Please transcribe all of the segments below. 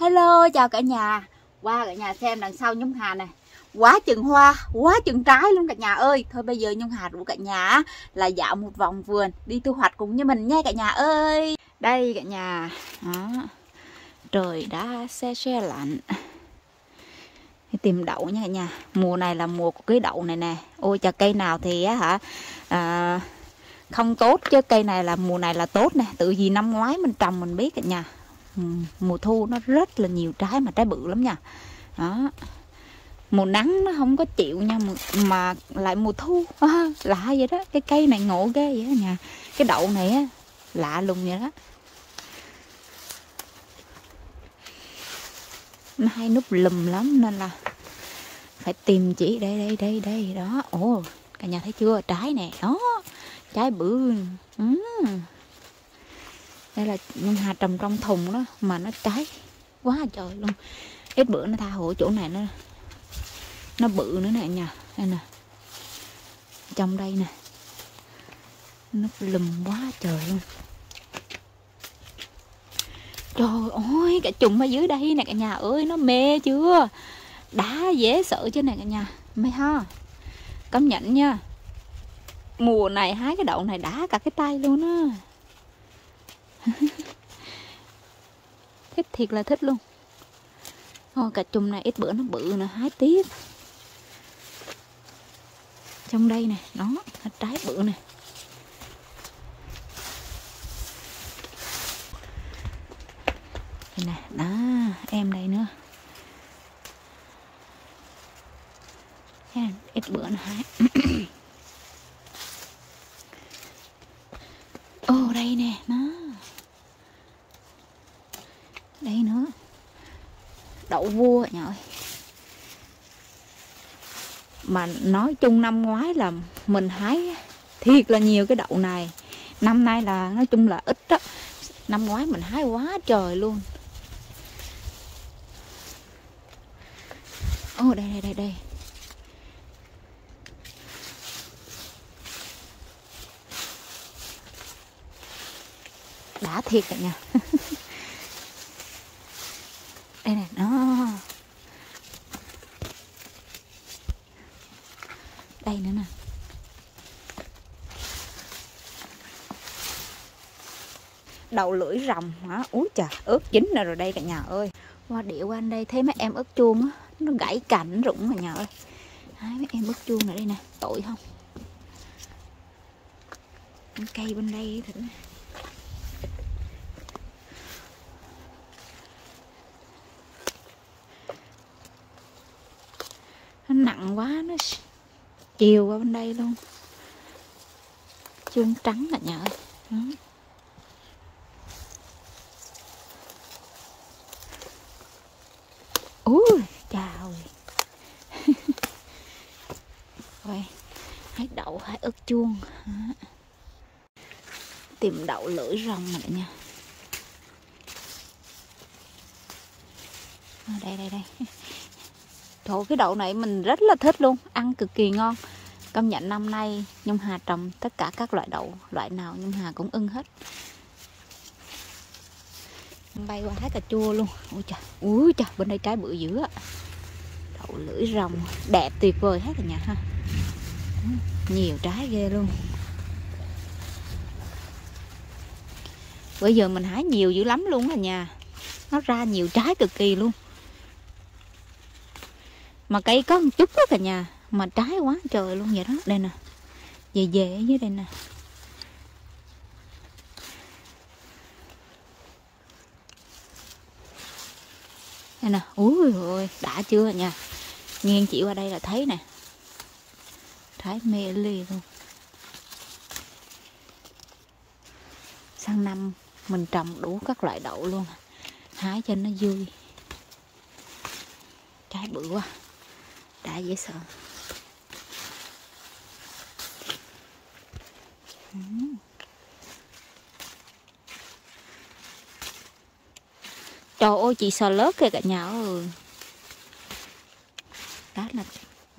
Hello, chào cả nhà. Qua cả nhà xem đằng sau Nhung Hà này. Quá chừng hoa, quá chừng trái luôn cả nhà ơi. Thôi bây giờ Nhung Hà rủ cả nhà là dạo một vòng vườn đi thu hoạch cùng với mình nha cả nhà ơi. Đây cả nhà. Đó. Trời đã xe xe lạnh. Tìm đậu nha cả nhà. Mùa này là mùa của cái đậu này nè. Ôi chà cây nào thì á hả à, không tốt chứ cây này là mùa này là tốt nè. Tự gì năm ngoái mình trồng mình biết cả nhà Ừ, mùa thu nó rất là nhiều trái mà trái bự lắm nha. Đó. Mùa nắng nó không có chịu nha mà lại mùa thu à, lạ vậy đó. Cái cây này ngộ ghê vậy đó nha cái đậu này á lạ lùng vậy đó. Nó hay núp lùm lắm nên là phải tìm chỉ đây đây đây đây đó. Ồ cả nhà thấy chưa? Trái nè đó. Trái bự. Ừ đây là hà trồng trong thùng đó mà nó trái quá trời luôn. Ít bữa nó tha hồ chỗ này nó nó bự nữa nè nhà, đây nè. Trong đây nè. Nó lùm quá trời luôn. Trời ơi cả chùm ở dưới đây nè cả nhà ơi nó mê chưa? Đá dễ sợ chứ nè cả nhà? Mê ha? Cấm nhận nha. Mùa này hái cái đậu này đá cả cái tay luôn á. thích thiệt là thích luôn. Ô, cả chùm này ít bữa nó bự nè hái tiếp trong đây nè nó trái bự nè. Nè đó em đây nữa. Ít bữa nó hái. Ô đây nè nó đây nữa đậu vua nhà ơi. Mà nói chung năm ngoái là mình hái thiệt là nhiều cái đậu này. Năm nay là nói chung là ít đó năm ngoái mình hái quá trời luôn. Ô oh, đây đây đây đây. Đã thiệt cả nha. đây nè nó đây nữa nè. Đầu lưỡi rồng hả? Úi chà ướt chín rồi rồi đây cả nhà ơi. Qua địa qua đây thấy mấy em ớt chuông á nó gãy cành rụng cả nhà ơi. Hai mấy em ớt chuông ở đây nè tội không? Cây bên đây thỉnh nặng quá nó chiều qua bên đây luôn. Chuông trắng là nhở ừ. ui chào. Rồi hái đậu hái ớt chuông. Tìm đậu lưỡi rồng này nha. À, đây đây đây. Thôi cái đậu này mình rất là thích luôn Ăn cực kỳ ngon. Công nhận năm nay Nhung Hà trồng tất cả các loại đậu Loại nào Nhung Hà cũng ưng hết. Bay qua thái cà chua luôn. Ui trời, ui trời bên đây trái bự dữ á. Đậu lưỡi rồng Đẹp tuyệt vời hết cả nhà ha. Nhiều trái ghê luôn. Bây giờ mình hái nhiều dữ lắm luôn cả nhà Nó ra nhiều trái cực kỳ luôn mà cây có một chút đó cả nhà, mà trái quá trời luôn vậy đó. Đây nè, về về dưới đây nè. Đây nè, ui ôi, đã chưa nha. Nghiêng chị qua đây là thấy nè. Thái mê ly luôn. Sang năm mình trồng đủ các loại đậu luôn, hái cho nó vui. Trái bự quá đã dễ sợ. Trời ơi chị sờ lớp kìa cả nhà ơi. Đó là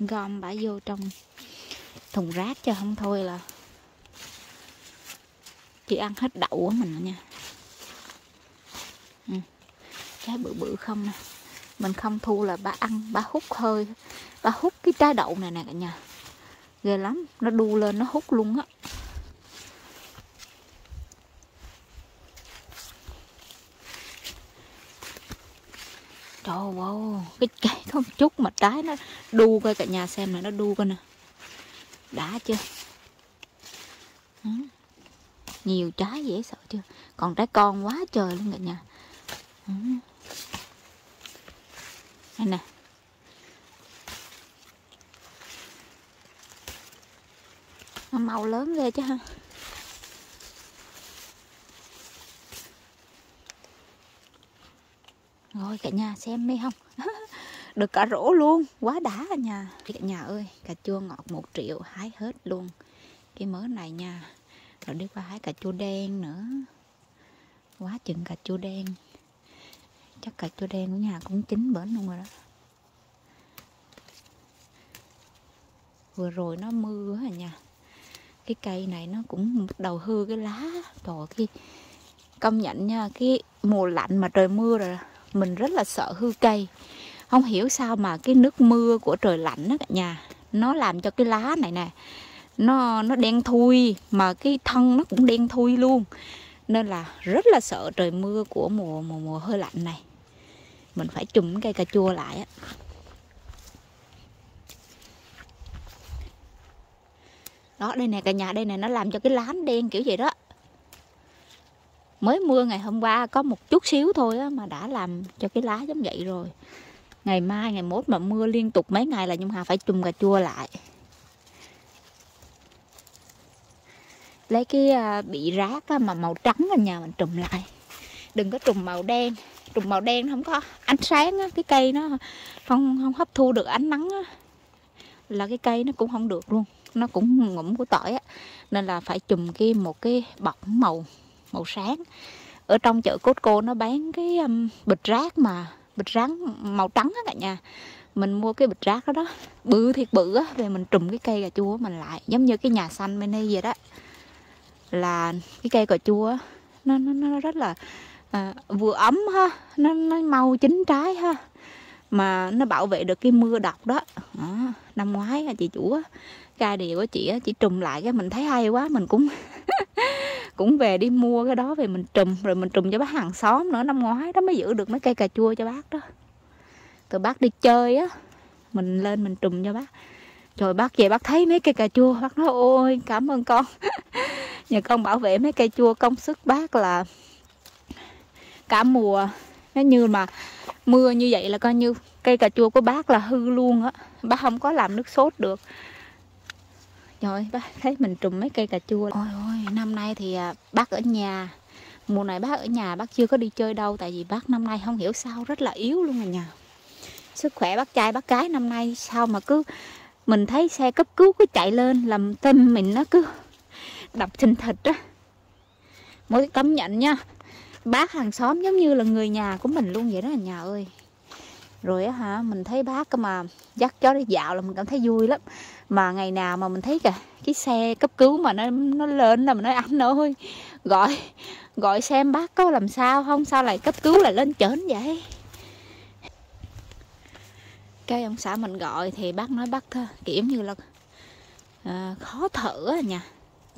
gom bả vô trong thùng rác cho không thôi là Chị ăn hết đậu của mình nha. Ừ. trái bự bự không nè mình không thu là bà ăn bà hút hơi bà hút cái trái đậu này nè cả nhà ghê lắm nó đu lên nó hút luôn á Trời ơi, cái cây không chút mà trái nó đu coi cả nhà xem này nó đu coi nè. Đã chưa? Đó. Nhiều trái dễ sợ chưa? Còn trái con quá trời luôn cả nhà. Đó. Đây nè. Nó màu lớn ghê chứ ha. Rồi cả nhà xem mê không? Được cả rổ luôn, quá đã cả nhà. Cả nhà ơi, cà chua ngọt một triệu hái hết luôn. Cái mớ này nha. Rồi đi qua hái cà chua đen nữa. Quá chừng cà chua đen. Chắc cà chua đen của nhà cũng chín bển luôn rồi đó. Vừa rồi nó mưa hả à nha. Cái cây này nó cũng bắt đầu hư cái lá. Trời cái công nhận nha, cái mùa lạnh mà trời mưa rồi mình rất là sợ hư cây không hiểu sao mà cái nước mưa của trời lạnh đó cả nhà nó làm cho cái lá này nè nó nó đen thui mà cái thân nó cũng đen thui luôn nên là rất là sợ trời mưa của mùa mùa mùa hơi lạnh này mình phải chùm cây cà chua lại á. Đó đây nè cả nhà đây nè nó làm cho cái lá đen kiểu vậy đó. Mới mưa ngày hôm qua có một chút xíu thôi á, mà đã làm cho cái lá giống vậy rồi. Ngày mai ngày mốt mà mưa liên tục mấy ngày là nhung hà phải chùm cà chua lại. Lấy cái à, bị rác á, mà màu trắng ở nhà mình trùm lại. Đừng có trùm màu đen trùm màu đen không có ánh sáng á, cái cây nó không không hấp thu được ánh nắng á, là cái cây nó cũng không được luôn nó cũng ngủm của tỏi á. Nên là phải chùm cái một cái bọc màu màu sáng. Ở trong chợ Costco nó bán cái um, bịch rác mà bịch rác màu trắng á cả nhà. Mình mua cái bịch rác đó đó bự thiệt bự á về mình trùm cái cây cà chua mình lại. Giống như cái nhà xanh bên đây vậy đó. Là cái cây cà chua nó nó nó rất là à, vừa ấm ha nó nó mau chín trái ha mà nó bảo vệ được cái mưa độc đó, à, năm ngoái chị chủ ca điều của chị chị trùm lại cái mình thấy hay quá mình cũng cũng về đi mua cái đó về mình trùm rồi mình trùm cho bác hàng xóm nữa năm ngoái đó mới giữ được mấy cây cà chua cho bác đó. Từ bác đi chơi á mình lên mình trùm cho bác. Rồi bác về bác thấy mấy cây cà chua bác nói ôi cảm ơn con. Nhờ con bảo vệ mấy cây chua công sức bác là cả mùa. Nếu như mà mưa như vậy là coi như cây cà chua của bác là hư luôn á. Bác không có làm nước sốt được. Rồi bác thấy mình trùm mấy cây cà chua. Ôi ôi, năm nay thì à, bác ở nhà. Mùa này bác ở nhà, bác chưa có đi chơi đâu, tại vì bác năm nay không hiểu sao, rất là yếu luôn rồi nhà sức khỏe bác trai, bác gái năm nay sao mà cứ, mình thấy xe cấp cứu cứ chạy lên, làm tim mình nó cứ đập thình thịch á. Mới cấm nhận nha bác hàng xóm giống như là người nhà của mình luôn vậy đó nhà ơi. Rồi á hả mình thấy bác mà dắt chó đi dạo là mình cảm thấy vui lắm. Mà ngày nào mà mình thấy kìa cái xe cấp cứu mà nó nó lên là mình nói anh ơi gọi gọi xem bác có làm sao không? Sao lại cấp cứu lại lên chớn vậy? Cái ông xã mình gọi thì bác nói bác thôi kiểu như là à, khó thở à nha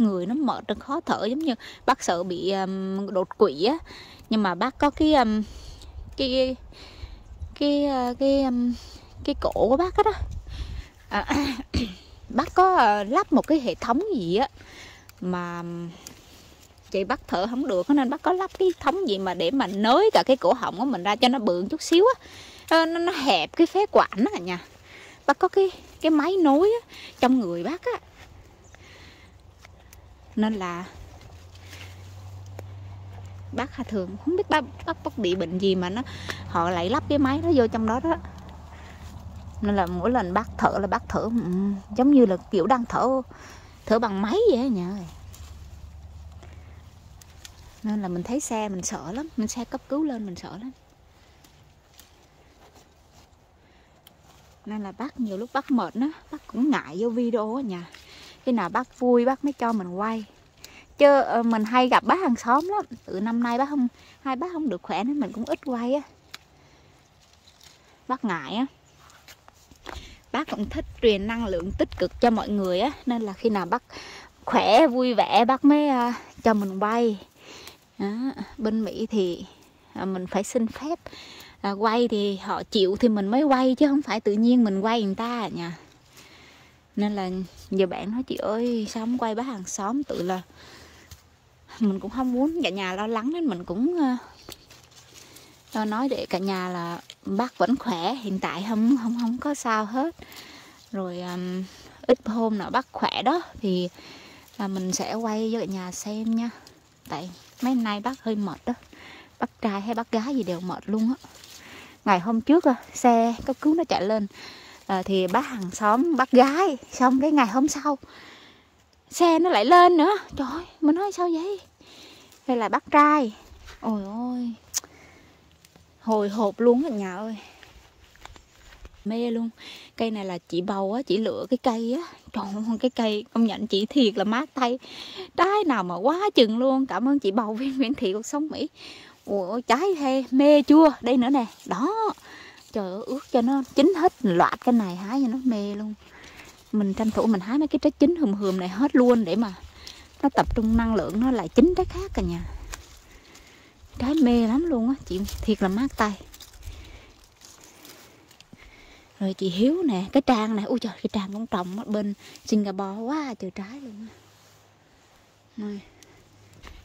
người nó mệt nó khó thở giống như bác sợ bị um, đột quỵ á. Nhưng mà bác có cái um, cái cái ờ, cái cái, um, cái cổ của bác đó, đó. À, bác có uh, lắp một cái hệ thống gì á mà chị bác thở không được nên bác có lắp cái thống gì mà để mà nới cả cái cổ họng của mình ra cho nó bự chút xíu á. Ờ, nó, nó hẹp cái phế quản á nha bác có cái cái máy nối á, trong người bác á nên là bác thường không biết bác, bác bác bị bệnh gì mà nó họ lại lắp cái máy đó vô trong đó đó. Nên là mỗi lần bác thở là bác thở ừ, giống như là kiểu đang thở thở bằng máy vậy nhờ nên là mình thấy xe mình sợ lắm mình xe cấp cứu lên mình sợ lắm. Nên là bác nhiều lúc bác mệt đó bác cũng ngại vô video ở nhà khi nào bác vui bác mới cho mình quay. Chứ ờ, mình hay gặp bác hàng xóm lắm. Từ năm nay bác không hai bác không được khỏe nên mình cũng ít quay á. Bác ngại á. Bác cũng thích truyền năng lượng tích cực cho mọi người á. Nên là khi nào bác khỏe vui vẻ bác mới uh, cho mình quay. Đó. bên mỹ thì uh, mình phải xin phép uh, quay thì họ chịu thì mình mới quay chứ không phải tự nhiên mình quay người ta à nha nên là giờ bạn nói chị ơi sao không quay bác hàng xóm? Tự là mình cũng không muốn cả nhà lo lắng nên mình cũng uh, nói để cả nhà là bác vẫn khỏe hiện tại không không không có sao hết. Rồi um, ít hôm nào bác khỏe đó thì là mình sẽ quay cho cả nhà xem nha. Tại mấy nay bác hơi mệt đó. Bác trai hay bác gái gì đều mệt luôn á. Ngày hôm trước xe cấp cứu nó chạy lên à, thì bác hàng xóm bác gái xong cái ngày hôm sau xe nó lại lên nữa. Trời ơi mình nói sao vậy? Hay là bác trai ôi ôi hồi hộp luôn cả nhà ơi. Mê luôn. Cây này là chị bầu á chị lựa cái cây á. Trời ơi, cái cây công nhận chị thiệt là mát tay. Trái nào mà quá chừng luôn. Cảm ơn chị bầu viên nguyễn thị cuộc sống mỹ. Ủa trái he mê chua đây nữa nè. Đó trời ơi ướt cho nó chín hết, loạt cái này hái cho nó mê luôn. Mình tranh thủ mình hái mấy cái trái chín hùm hùm này hết luôn để mà nó tập trung năng lượng nó lại chín trái khác cả nhà. Trái mê lắm luôn á, chị thiệt là mát tay. Rồi chị hiếu nè, cái trang này ui trời, cái trang cũng trồng bên singapore quá trời trái luôn á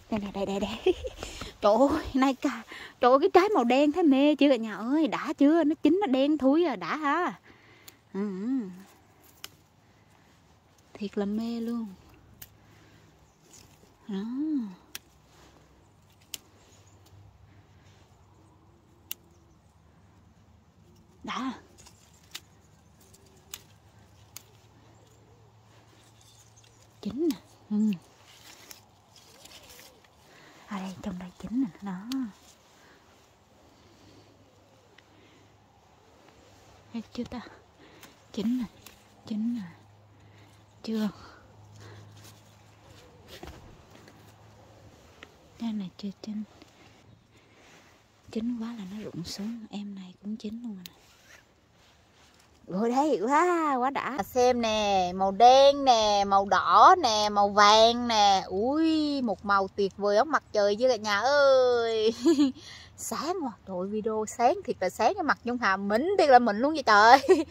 đây này đây đây đây. Trời ơi, nay cả trời ơi, cái trái màu đen thấy mê chưa cả nhà ơi, đã chưa? Nó chín, nó đen thúi à đã ha. Ừ, ừ. thiệt là mê luôn. Đó. Đã. Chín nè. Ừ. ở đây trong đây chín nè đó. Hay chưa ta? Chín này chín này chưa. Cái này chưa chín chín quá là nó rụng xuống. Em này cũng chín luôn này rồi đây quá quá đã. Xem nè màu đen nè màu đỏ nè màu vàng nè. Ui một màu tuyệt vời ống mặt trời chứ cả nhà ơi. Sáng quá, trời video sáng thiệt là sáng cái mặt nhung hà mịn thiệt là mịn luôn vậy trời.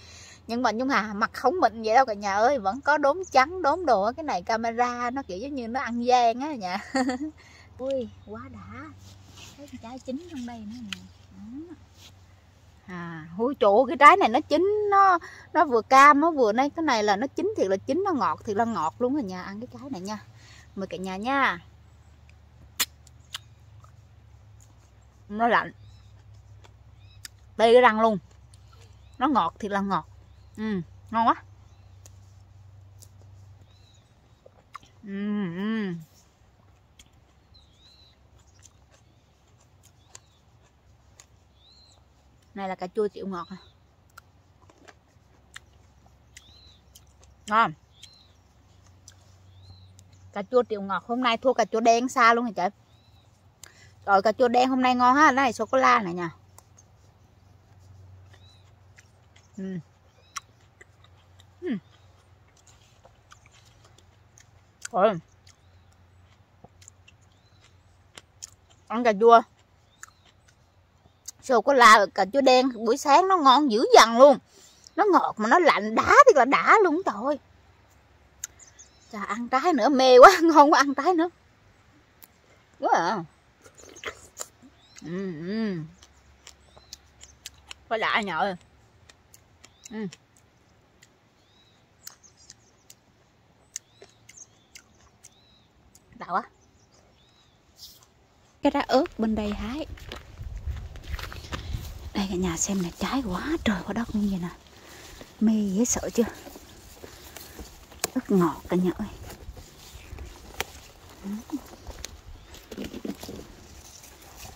Nhưng mà nhung hà mặt không mịn vậy đâu cả nhà ơi vẫn có đốm trắng đốm đồ cái này camera nó kiểu giống như nó ăn gian á nhà. Ui quá đã. Thấy trái chín trong đây nữa nè à hôi chỗ cái trái này nó chín nó nó vừa cam nó vừa này cái này là nó chín thiệt là chín nó ngọt thì là ngọt luôn rồi nhà. Ăn cái trái này nha. Mời cả nhà nha. Nó lạnh. Tê cái răng luôn. Nó ngọt thì là ngọt. Ừ ngon quá. Ừ, ừ. Này là cà chua chịu ngọt ngon cà chua tiểu ngọt, hôm nay thua cà chua đen xa luôn rồi trời rồi cà chua đen hôm nay ngon ha, này sô cô la này nha ừ. Ừ. Rồi. ăn cà chua sô cô la cà chua đen buổi sáng nó ngon dữ dằn luôn. Nó ngọt mà nó lạnh đá thì là đã luôn trời. Chà ăn trái nữa mê quá ngon quá ăn trái nữa. Quá à. Ừ, ừ. ừ. quá đã nhờ ừ. đã á cái lá ớt bên đây hái đây cả nhà xem này trái quá trời quá đất như vậy nè. Mê dễ sợ chưa? Rất ngọt cả nhà ơi.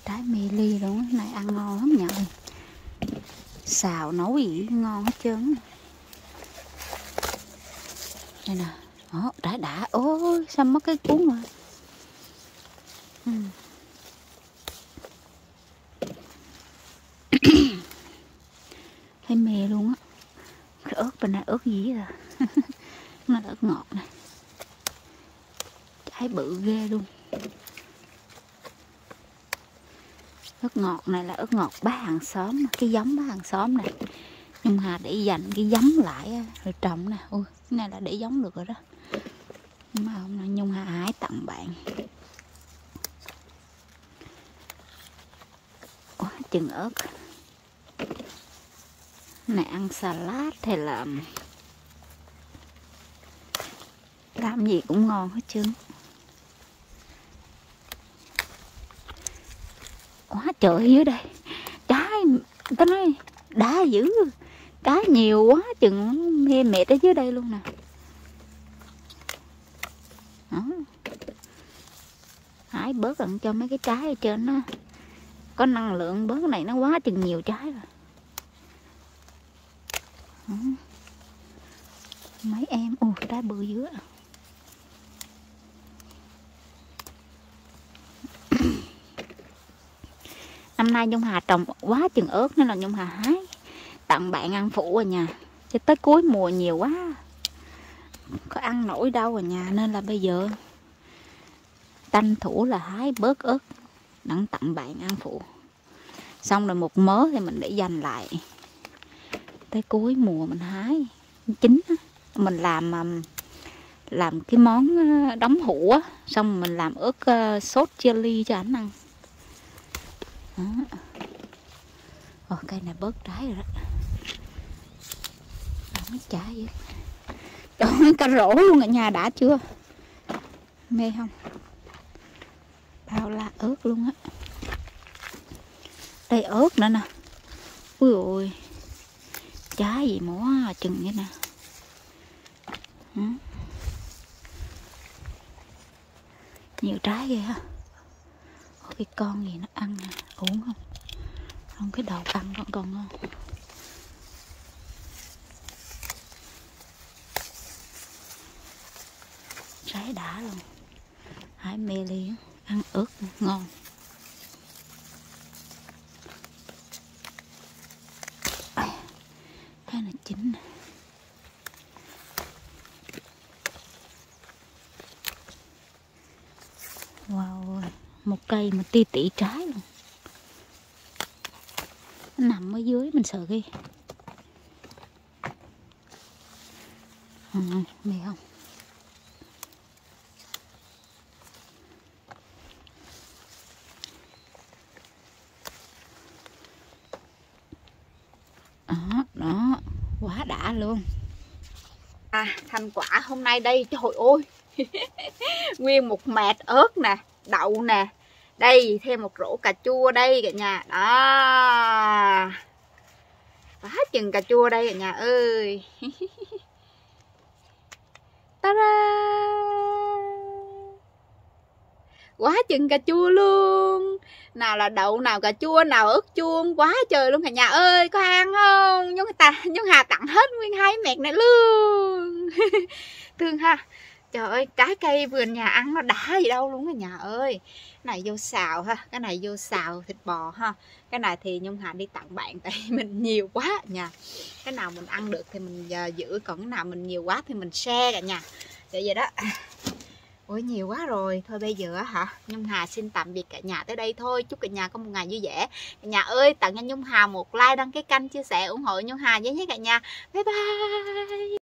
Trái mê ly luôn này ăn ngon lắm nhà ơi. Xào nấu gì ngon hết trơn đây nè. Ồ, trái đã. Ôi sao mất cái cuốn rồi ừ. thấy mê luôn á cái ớt bên này ớt gì rồi. Nó là ớt ngọt này. Trái bự ghê luôn. Ớt ngọt này là ớt ngọt bá hàng xóm, cái giống bá hàng xóm này. Nhưng hà để dành cái giống lại rồi trồng nè. Ui, cái này là để giống được rồi đó. Nhưng mà hôm nay nhung hà hái tặng bạn. Quá chừng ớt này, ăn salad hay là làm gì cũng ngon hết trơn. Quá trời dưới đây. Trái tao nói, đá dữ. Trái nhiều quá chừng mê mệt ở dưới đây luôn nè. Đó. Hái bớt ăn cho mấy cái trái ở trên nó có năng lượng bớt này nó quá chừng nhiều trái rồi đó. mấy em ồ trái bự dữ năm nay nhung hà trồng quá chừng ớt nên là nhung hà hái. Tặng bạn ăn phụ rồi nhà cho tới cuối mùa nhiều quá. Có ăn nổi đâu rồi nhà nên là bây giờ tranh thủ là hái bớt ớt. Đặng tặng bạn ăn phụ. Xong rồi một mớ thì mình để dành lại tới cuối mùa mình hái. Chín mình làm à, làm cái món đóng hũ á xong mình làm ớt à, sốt chili cho anh ăn. Đó. Ồ, cây này bớt trái rồi đó. Nó trái vậy? Trời cà rổ luôn ở nhà đã chưa? Mê không? Bao la ớt luôn á. Đây ớt nữa nè. Ui ôi trái gì mỏ chừng vậy nè. Ừ. Nhiều trái ghê ha. Cái con gì nó ăn nè, uống không? Không, cái đầu ăn con còn ngon. Trái đã luôn. Hải mê ly ăn ướt ngon cái này chín nè wow một cây mà ti tỉ trái luôn. Nó nằm ở dưới mình sợ ghê. Ừ, không? Đó đó quá đã luôn. À thành quả hôm nay đây trời ơi. Nguyên một mẹt ớt nè đậu nè đây, thêm một rổ cà chua đây cả nhà. Đó. Quá chừng cà chua đây cả nhà ơi. Ta da quá chừng cà chua luôn. Nào là đậu, nào cà chua, nào ớt chuông. Quá trời luôn cả nhà ơi. Có ăn không? Nhung ta nhung hà tặng hết nguyên hai mẹt này luôn. Thương ha. Trời ơi, trái cây vườn nhà ăn nó đã gì đâu luôn cả nhà ơi cái này vô xào ha, cái này vô xào thịt bò ha. Cái này thì nhung hà đi tặng bạn tại mình nhiều quá nha. Cái nào mình ăn được thì mình à, giữ, còn cái nào mình nhiều quá thì mình share cả nhà. Để vậy đó. Ôi nhiều quá rồi. Thôi bây giờ hả, Nhung Hà xin tạm biệt cả nhà tới đây thôi. Chúc cả nhà có một ngày vui vẻ. Cả nhà ơi, tặng cho Nhung Hà một like, đăng ký kênh, Chia sẻ, ủng hộ Nhung Hà với nhé cả nhà. Bye bye.